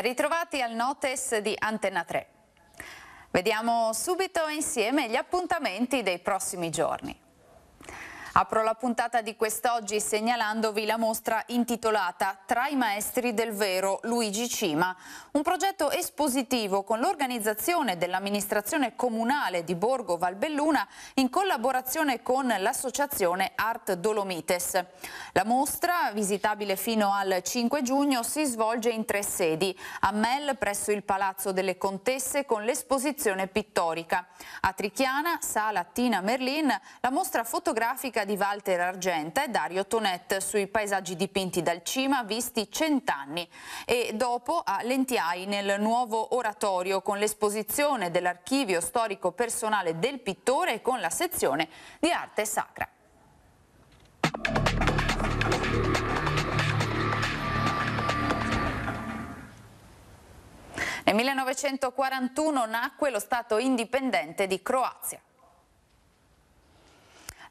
ritrovati al Notes di Antenna 3. Vediamo subito insieme gli appuntamenti dei prossimi giorni. Apro la puntata di quest'oggi segnalandovi la mostra intitolata Tra i maestri del vero Luigi Cima, un progetto espositivo con l'organizzazione dell'amministrazione comunale di Borgo Valbelluna in collaborazione con l'associazione Art Dolomites. La mostra, visitabile fino al 5 giugno, si svolge in tre sedi, a Mel presso il Palazzo delle Contesse con l'esposizione pittorica, a Trichiana, Sala Tina Merlin, la mostra fotografica di Walter Argenta e Dario Tonet sui paesaggi dipinti dal Cima visti cent'anni e dopo a Lentiai nel nuovo oratorio con l'esposizione dell'archivio storico personale del pittore e con la sezione di arte sacra. Nel 1941 nacque lo Stato indipendente di Croazia.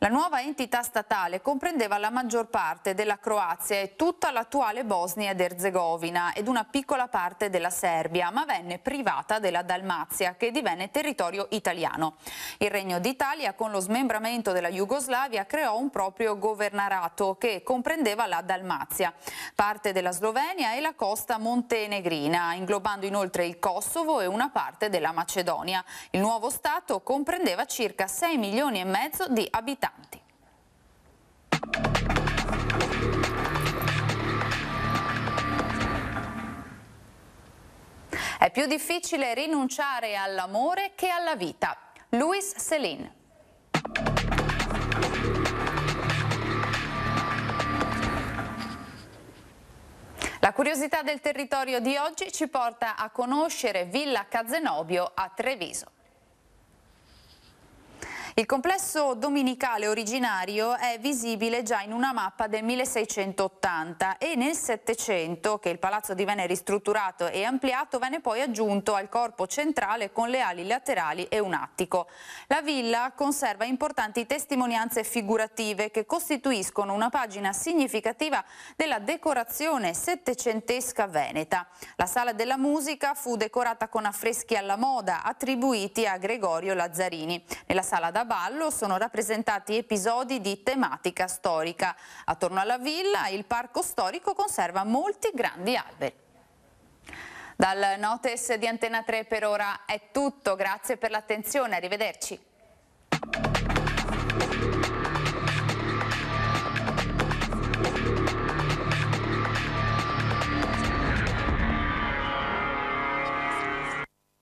La nuova entità statale comprendeva la maggior parte della Croazia e tutta l'attuale Bosnia ed Erzegovina ed una piccola parte della Serbia, ma venne privata della Dalmazia, che divenne territorio italiano. Il Regno d'Italia, con lo smembramento della Jugoslavia, creò un proprio governarato che comprendeva la Dalmazia, parte della Slovenia e la costa montenegrina, inglobando inoltre il Kosovo e una parte della Macedonia. Il nuovo Stato comprendeva circa 6 milioni e mezzo di abitanti. È più difficile rinunciare all'amore che alla vita. Louis Céline. La curiosità del territorio di oggi ci porta a conoscere Villa Cazenobio a Treviso. Il complesso dominicale originario è visibile già in una mappa del 1680 e nel 700, che il palazzo divenne ristrutturato e ampliato, venne poi aggiunto al corpo centrale con le ali laterali e un attico. La villa conserva importanti testimonianze figurative che costituiscono una pagina significativa della decorazione settecentesca veneta. La sala della musica fu decorata con affreschi alla moda attribuiti a Gregorio Lazzarini. Nella sala da ballo sono rappresentati episodi di tematica storica. Attorno alla villa il parco storico conserva molti grandi alberi. Dal Notes di Antena 3 per ora è tutto, grazie per l'attenzione, arrivederci.